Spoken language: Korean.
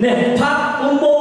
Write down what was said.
네, 박은보